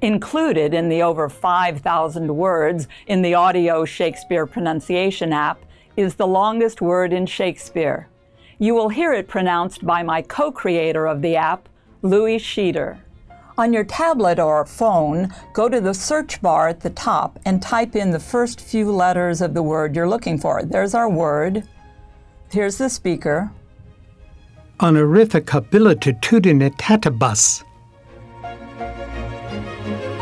Included in the over 5,000 words in the audio Shakespeare pronunciation app is the longest word in Shakespeare. You will hear it pronounced by my co creator of the app, Louis Scheeder. On your tablet or phone, go to the search bar at the top and type in the first few letters of the word you're looking for. There's our word. Here's the speaker. Honorificabilitudinitatibus. Música